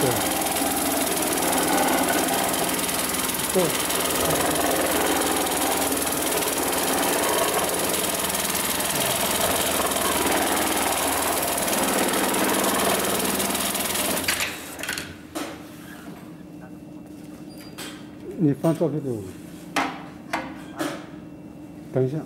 对，对。你发照片给我。等一下。